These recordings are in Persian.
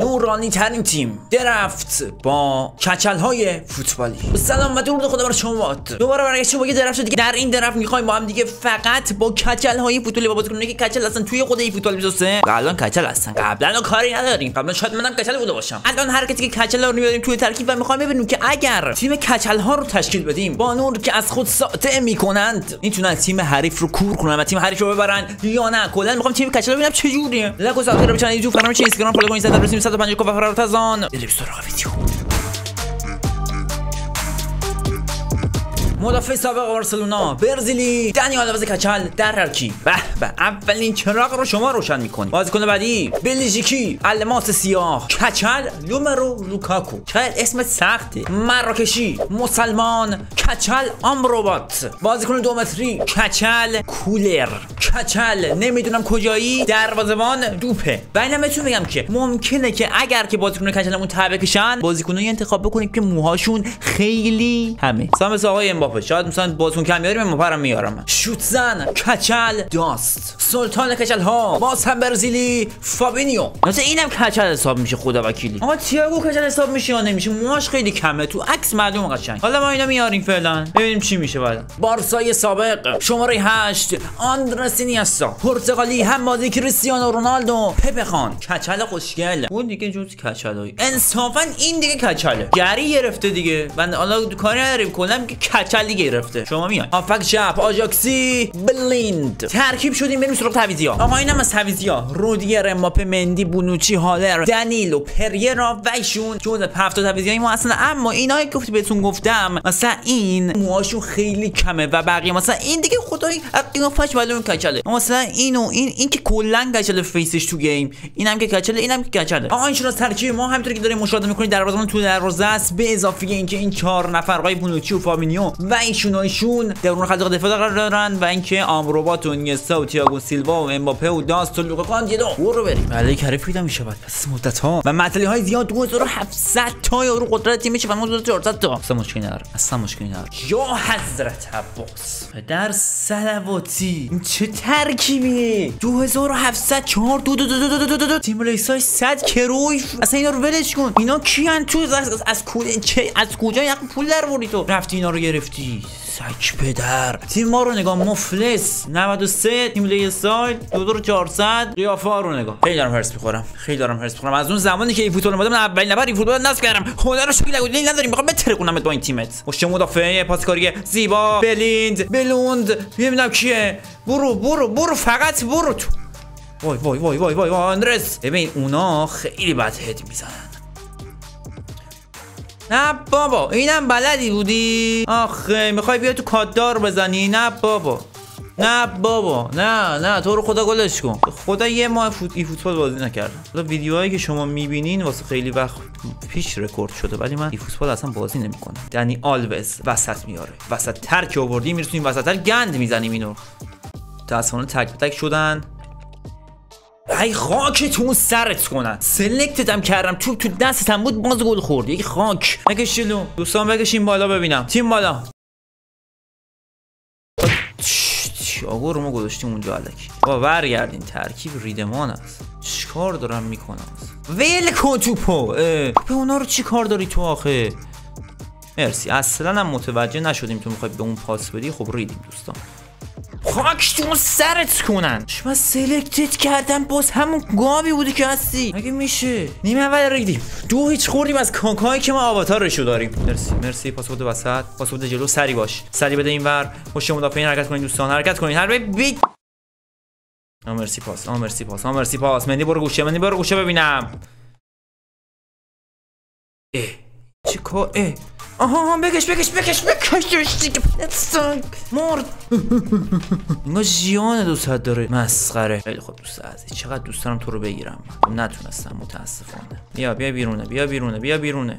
نورانی ترین تیم draft با کچل های فوتبالی. سلام و درود خدا بر شما. دوباره برگشتیم با یه draft دیگه. در این draft می‌خوایم با هم دیگه فقط با کچل های فوتبالی با بازیکنانی که کچل هستن توی خود eFootball 23 الان کچل هستن. قبلا کاری نداریم. قبلا شاید منم کچل بوده باشم. الان هر کسی که کچل رو میاریم توی ترکیب و می‌خوایم ببینیم که اگر تیم کچل ها رو تشکیل بدیم با نور که از خود ساطع می‌کنند می‌تونن تیم حریف رو کور کنن و تیم حریف رو ببرن یا نه. کلا می‌خوام تیم کچل ببینم چه جوریه like و subscribe channel یوتیوب فراموش اینستاگرام follow کنید برسیم 150 و فراتر از آن بریم سراغ مدافع سابق بارسلونا برزیلی دنی آلواز کچل در ترکیب به به اولین چراغ رو شما روشن می‌کنی. بازیکن بعدی بلژیکی الماس سیاه. کچل روملو لوکاکو. شاید اسمت سخته. مراکشی مسلمان کچل آمروبات بازیکن دو متری کچل کولر. کچل نمی‌دونم کجایی دروازه‌بان دوپه. و اینم بهتون بگم که ممکنه که اگر که بازیکن کچلمون ته بکشن بازیکنایی انتخاب بکنیم که موهاشون خیلی کمه. مثلا آقای امباپه شاید مثلا بازیکن کم میاریم مپرم میارم. شوت زن کچل داست. سلطان کچل ها باز هم برزیلی فابینیو. مثلا اینم کچل حساب میشه خدا وکیلی. آقا تییاگو کچل حساب میشه یا نمیشه؟ موهاش خیلی کمه. تو عکس معلوم قشنگ. حالا ما اینا میاریم فعلا. ببینیم چی میشه بعد بارسای سابق شماره 8 آندرس اینیستا. پرتغالی هم بازی کریستیانو رونالدو. پپه خان. کچل خوشگل. اون دیگه جز کچلای انصافا این دیگه کچله. گری گرفته دیگه. من حالا کاری نداریم. کلا میگه کچل دیگه گرفته. شما میاد آفک چپ آژاکسی بلیند ترکیب شدیم بریم سراغ تعویضیا آقا اینم از تعویضیا رودیر امباپه مندی بونوچی هالر دنیلو پریرا و ایشون. جزء هفت تعویضیای ما اصلا اما اینایی که بهتون گفتم مثلا این موهاشون خیلی کمه و بقیه مثلا این دیگه خدای قیافش معلومه کچله. مثلا اینو این این که کلا کچل face ش تو game. اینم که کچله اینم که کچله. آقا این از ترکیب ما همونطوری که داریم مشاهده می‌کنید دروازه‌بان تو دروازه است. به اضافه اینکه این چهار نفر آقای بونوچی و فابینیو و ایشون و ایشون درون خط دفاع قرار دارن و اینکه آمروبات و اینیستا و تییاگو سیلوا و امباپه و داست و لوکا کاندیدو برو بریم بله کاری پیدا میشه بعد پس مدت ها و معطلی های زیاد 2700 تا یارو قدرت تیم میشه و ما 2400 تا اصلا مشکلی نداره اصلا مشکلی نداره یا حضرت عباس در صلواتی این چه ترکیبیه 2700 4 دو دو دو دو دو دو دو تیم لیسای 100 کرویف اصلا اینا رو ولش کن اینا کیان تو از از, از, کجا یک پول در تو رفتی اینا رو گرفتی سک پدر. تیم ما رو نگاه مفلس. 93 تیم لی ساید 2400 قیافه رو نگاه. خیلی دارم هرس می‌خورم. خیلی دارم هرس می‌خورم. از اون زمانی که این فوتبال اومدم اولین نفر این فوتبال نصب کردم. خدا رو شکر نگو. نداریم. می‌خوام بترکونم با این تیمت. مشت مدافع پاسکاری زیبا بلیند بلوند. نمی‌دونم کیه. برو برو برو. فقط برو تو. وای وای وای وای وای. آندرس. ببین اونا خیلی بد هد می‌زنن. نه بابا اینم بلدی بودی؟ آخه می‌خوای بیا تو cut دار بزنی؟ نه بابا نه بابا نه نه تو رو خدا گلش کن. خدا یه ماه فوت... eFootball بازی نکردم. حالا ویدیوهایی که شما می‌بینین واسه خیلی وقت پیش رکورد شده ولی من eFootball اصلا بازی نمی‌کنم. یعنی آلوز وسط میاره وسط ترک آوردی میرسونیم وسط تر گند می‌زنیم اینو. متاسفانه تک تک شدن. ای خاک تو اون سرت کنن. select ت هم کردم. تو تو دستتم بود باز گل خورد. یک خاک. بکش جلو. دوستان بکشین بالا ببینم. تیم بالا. آقا رو ما گذاشتیم اونجا علکی. با برگردین. ترکیب ریدمان است. چیکار دارم می‌کنم؟ ول کن توپو به اونا رو چی کار داری تو آخه؟ مرسی. اصلا هم متوجه نشدیم تو می‌خوای به اون پاس بدی. خب ریدیم دوستان. خاک تو سرت کنن شما سلکتت کردم باز همون گاوی بودی که هستی. مگه میشه؟ نیمه اول ریدیم دو هیچ خوردیم از کانکایی که ما آواتارشو داریم. مرسی مرسی. پاس بده وسط پاس بده جلو سری باش. سری بده اینور پشت مدافعین حرکت کنین دوستان حرکت کنین. هر بی مرسی پاس. مرسی پاس. آ مرسی پاس. مندی برو گوشه مندی برو گوشه ببینم. اه. چی کار؟ اه. آها بکش بکش بکش بکش. دیگه مرد. انگار جیان دوست داره. مسخره. خیلی خوب دوست عزیز. چقدر دوست دارم تو رو بگیرم. نتونستم متاسفانه. بیا بیا بیرونه بیا بیرونه بیا بیرونه.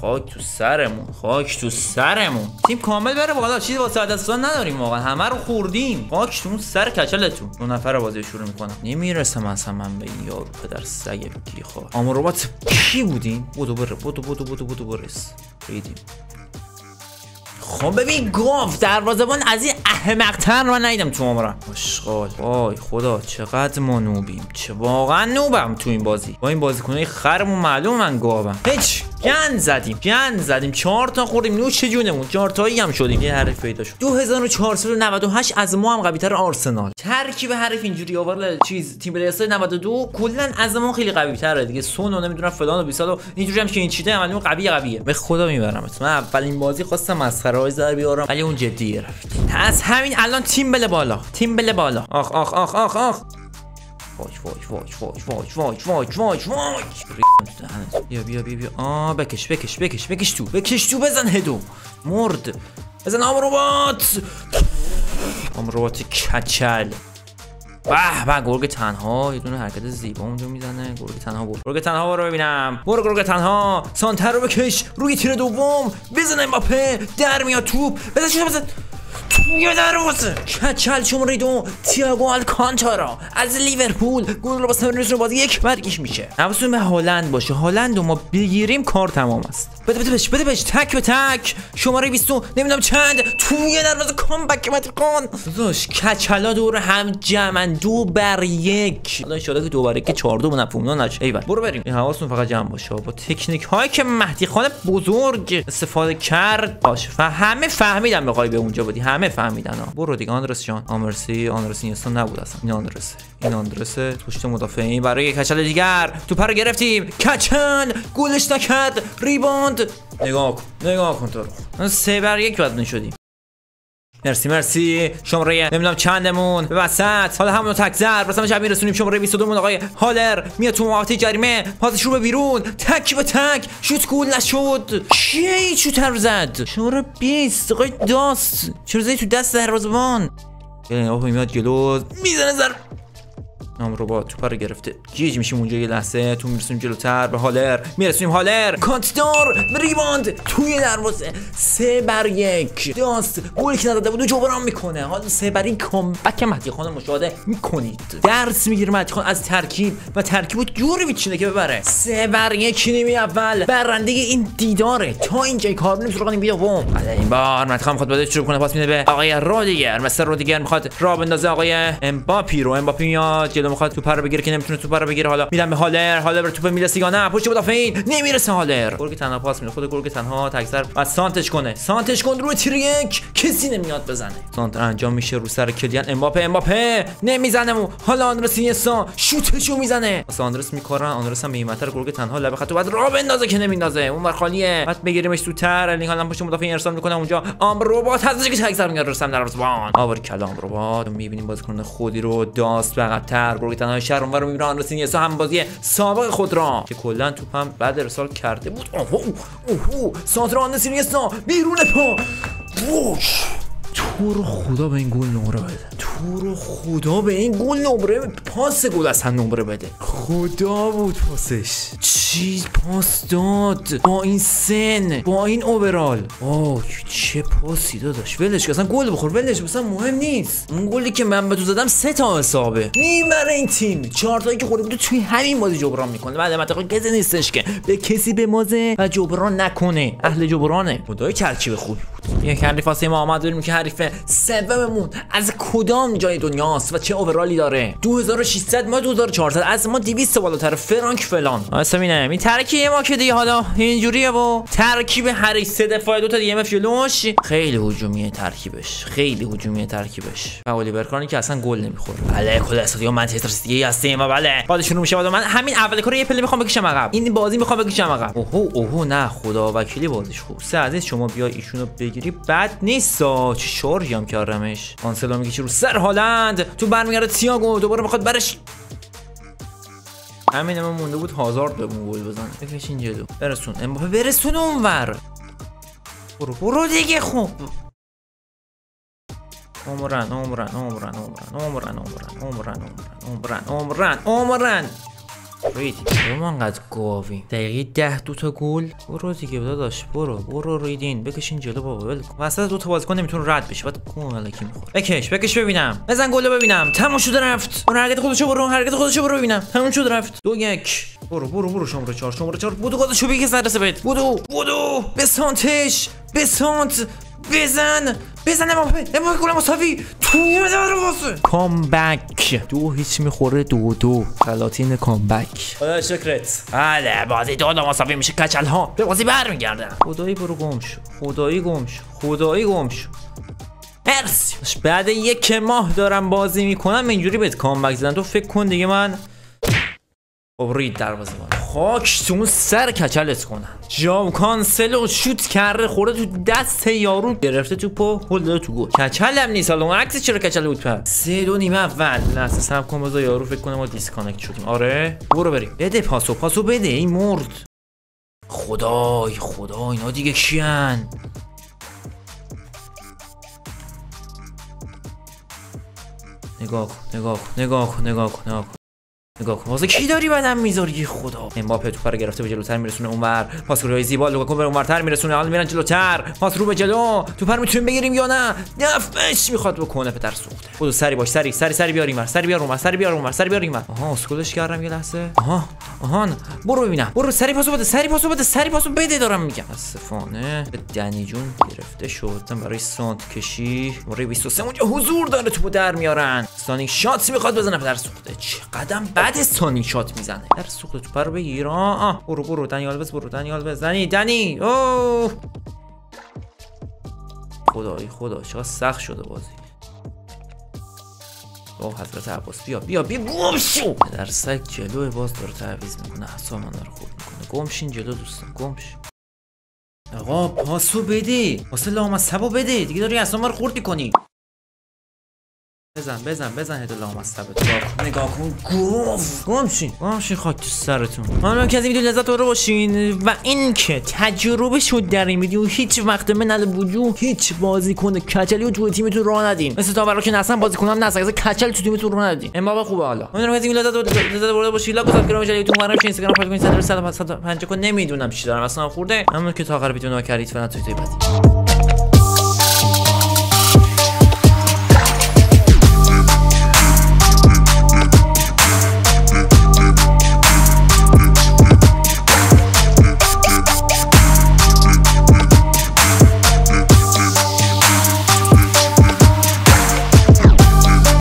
خاک تو سرمون خاک تو سرمون. تیم کامل بره. بالا چیزی واسه دستان نداریم واقعا. همه رو خوردیم. خاک تو سر کچلتون. دو نفر بازی شروع می‌کنم. نمی‌رسم اصلا من به این یارو پدر سگ گیری خواه ربات کی بودین بودو بره. بودو بودو بودو بودو برس ریدیم خب ببین گفت دروازه‌بان از این احمقتر من ندیدم تو عمرم. اشغال. وای خدا چقدر ما نوبیم. چه واقعا نوبم تو این بازی. با این بازیکنای خرمون معلوم من گاوم. هیچ. گند زدیم گند زدیم چهار تا خوردیم. نوش جونمون؟ چهار تایی هم شدیم یه حریف پیدا شد. 2498 از ما هم قوی‌تر آرسنال. ترکیب حریف اینجوری آور چیز تیم پلیس 92 کلا از ما خیلی قوی تره دیگه. سون و نمی‌دونم فلان و بیسال و اینجوری هم که این چیته عملی قوی قویه. به خدا می‌برم من اولین بازی خواستم مسخره های در بیارم ولی اون جدی گرفت از همین الان تیم بله بالا تیم بله بالا. آخ آخ آخ آخ آخ. واج واج واج واج واج واج واج واج واج بیا بیا بیا بیا. آ بکش بکش بکش بکش تو بکش تو بزن هدو. مرد. بزن آمروبات آمروبات کچل. به به گرگ تنها. یه دونه حرکت زیبا اونجا می‌زنه. گرگ تنها برو. گرگ تنها برو ببینم. برو گرگ تنها. سانتر رو بکش. روی تیر دوم. بزن امباپه. در میاد توپ. بزن بزن. یه دروازه کچل شماره دو تیاگو الکانتارا از لیورپول گل رو با سمرنس رو بازی یک برگیش میشه. حواستون به هالند باشه. هالند رو ما بگیریم کار تمام است. بده بده بش بده بش تک به تک. شماره 20 نمی‌دونم چند. توی دروازه کامبک متر کن داداش کچلا دور هم جمعن. دو بر یک. حالا ان که دو بر یک 4 دو نفهمونا نش. ایول. برو بریم. این حواستون فقط جمع باشه. با تکنیک هایی که مهدی خان بزرگ استفاده کرد. باشه. و همه فهمیدن بخوای به اونجا بودی. همه فهمیدن ها. برو دیگه آندرس جان. آمرسی آندرس اینستا نبود اصلا. این آندرسه این آندرسه پشت مدافعین. برای کچل دیگر. تو پر گرفتیم. کچل! گلش نکرد. ریباند. نگاه کن. نگاه کن تو سه بر یک بعد شدیم مرسی مرسی. شماره نمی‌دونم چندمون؟ به وسط. حالا همونو تک زر واسه جمع میرسونیم شماره 22 مون آقای هالر میاد تو محوطه جریمه. پاسش رو به بیرون. تک به تک. شوت گول نشد. کی شوتر زد؟ شماره 20 آقای داست چرا تو دست دروازه‌بان؟ آقا میاد جلو. می‌زنه زر نام رو توپ رو گرفته. گیج میشیم اونجا یه لحظه تو می‌رسیم جلوتر. به هالر. می‌رسیم هالر. cut دار rebound. توی دروازه. سه بر یک. داست. گلی که نداده بود جبران می‌کنه. حالا سه بر این comeback مهدی خان مشاهده می‌کنید. درس می‌گیره مهدی خان از ترکیب و ترکیب جوری میچینه که ببره. سه بر یک نیمه اول. برنده این دیداره. تا اینجا کار نمیشه سراغ بیا بوم این بار مهدی خان می‌خواد شروع کنه. پاس میده به آقای رودیگر. مثل رودیگر می‌خواد را بندازه آقای امباپی رو. امباپی میاد جلو می‌خواد توپ رو بگیره که نمی‌تونه توپ رو بگیره. حالا میدم به هالر. هالر به توپ می‌رسه. یا نه پشت مدافعین نمی‌رسه هالر. گرگ تنها پاس میده. خود گرگ تنها تکسر بعد سانتش کنه. سانتش کن روی تیر یک. کسی نمیاد بزنه. سانت انجام میشه رو سر کلیان. امباپه امباپه. نمی‌زنه مو حالا آندرس اینستا شوتشو می‌زنه. آندرس میکارن. آندرس هم به ایمتر گرگ تنها لب خط بعد را بندازه که نمیندازه. اون ور خالیه. بعد بگیریمش تو تر. الین حالا پشت مدافع ارسال می‌کنه اونجا. ام ربات هستش که تکسر میاد رسم در بان آور کلام ربات می‌بینیم بازیکن خودی رو داست بغتر گرگ تنها شهر اونور می‌بینه آندرس اینستا هم بازی سابق خود را. که کلا توپم بعد ارسال کرده بود. اوه اوه اینستا بیرون پا. ووش تو رو خدا به این گل نمره بده. تو رو خدا به این گل نمره پاس گل اصلا نمره بده. خدا بود پاسش. چی پاس داد؟ با این سن با این اوورال. اوه چه پاسی داداش. ولش که اصلا گل بخور ولش مثلا مهم نیست. اون گلی که من به تو زدم سه تا حسابه. می‌بره این تیم. چهار تایی که خورده بود توی همین بازی جبران می‌کنه. بعد منطقه کسی نیستش که به کسی به مازه و جبران نکنه. اهل جبرانه. خدای ترکیب خوبی بود. یک حریف واسه ما آمد که حریف سوممون. از کدام جای دنیاست و چه اوورالی داره. 2600 ما 2400 از ما 200 بالاتر. فرانک فلان. واسه اینه این ترکیب ما که دیگه حالا اینجوریه و ترکیب هر سه دفاع دو تا DMF جلوش خیلی هجومیه ترکیبش. خیلی هجومیه ترکیبش. و اولیور کانی که اصلا گل نمی‌خوره. بله کل استادیوم منچستر سیتی هستیم و بله. بعد شروع میشه. من همین اول کار یه پله می‌خوام بکشم عقب. این بازی می‌خوام بکشم عقب. اوه اوه نه خدا وکیلی بازیش خوب. سه عزیز شما بیا ایشونو بگیری. بد نیست چه شارژی هم کردمش. آنسلو میگه رو سر هالند تو برمیگرده تییاگو دوباره می‌خواد برش همین ما مونده بود هازارد به گل بزنه بکشین جلو برسون امباپه برسون اونور برو برو دیگه خوب عمرن عمرن عمرن عمرن عمرن عمرن عمرن عمرن عمرن عمرن ریدی؟ ما انقدر گاویم دقیقه ده دو تا گل. برو دیگه داداش برو. برو ریدین. بکشین جلو بابا ول کن. وسط دو تا بازیکن نمی‌تونه رد بشه. بعد گل الکی می‌خوره. بکش بکش ببینم. بزن گل ببینم. تموم شده رفت. اون حرکت خودشو برو حرکت خودشو برو ببینم. تموم شده رفت. دو یک. برو برو برو شماره 4 شماره 4 بودو گل شو بگی سر بده بودو بودو. به سانتش به سانت. بزن. بزن اماپه اماپه گل مساوی. توی دروازه کامبک. دو هیچ می‌خوره دو دو. غلاطین کامبک. خدا شکرت. بله بازی دو دو مساوی میشه. کچل ها به بازی برمیگردن خدایی برو گم شو. خدایی گم شو. خدایی گم شو. مرسی. بعد یک ماه دارم بازی می‌کنم. اینجوری بهت کامبک زدن. تو فکر کن دیگه من. خب رید دروازه بان خاک تو اون سر کچلت کنن. جاو و شوت کرده خورده تو دست یارو گرفته تو پا هل داده تو گل. کچلم نیست حالا اون عکس چرا کچل بود پس سه دو نیمه اول. لحظه سب کن بذار یارو فکر کنه ما disconnect شدیم. آره برو بریم. بده پاسو پاسو بده این مرد. خدای خدا اینا دیگه کیان؟ نگاه کن نگاه کن نگاه کن نگاه کن نگاه کن. نگاه کن. واسه کی داری بدم می‌ذاری؟ خدا. امباپه توپ رو گرفته به جلوتر میرسونه اونور. پاس روی زیبا لوکاکو به اونورتر میرسونه. حالا میرن جلوتر. پاس رو به جلو. توپ رو می‌تونیم بگیریم یا نه؟ نفش می‌خواد بکنه. پدر سوخته. خود سری باش سری سری سری بیار اینور سری بیار اونور سری بیار اونور سری بیار اینور آها اسکولش کردم یه لحظه. آها آهان برو ببینم. برو سری پاسو بده سری پاسو بده سری پاسو بده دارم میگم. متاسفانه به دنی جون گرفته شد. برای سانت کشی. برای 23 اونجا حضور داره توپو در میارن. سانیک شات می‌خواد بزنه پدر سوخته. چه قدم بعد سانیک شات می‌زنه. در سوخته توپ رو بگیر. آه برو برو دنیال بس برو دنیال بس دنی دنی. اوه. خدای خدا. چقدر سخت شده بازی. او حضرت عباس بیا بیا بیا گم در سگ جلو باز داره تعویض می‌کنه. احسا من داره خورد می‌کنه. گمشین جلو دوستان گمش آقا پاسو بده واسه لامصبو بده دیگه داری اصلا رو خورد می‌کنی بزن بزن بزن هدو تو نگاه کن. گفت گمشین گمشین خاک تو سرتون. ممنونم که از این ویدیو لذت برده باشین؟ و این که تجربه شد در این ویدیو هیچ وقت من وجود هیچ بازیکن کچلی و تو تیمتون راه ندین. مثل تا که اصلا بازیکنان نسا اصلا کچل تو تیمتون راه ندین. امبابه خوبه حالا. ممنونم از این ویدیو لذت لذت برده باشین. لاک و سابسکرایب کنید یوتیوب برام اینستاگرام فالو کنید 150 کن نمی‌دونم چی دارم. اصلا خورده. همون که تا آخر ویدیو نکردید و توی بعدی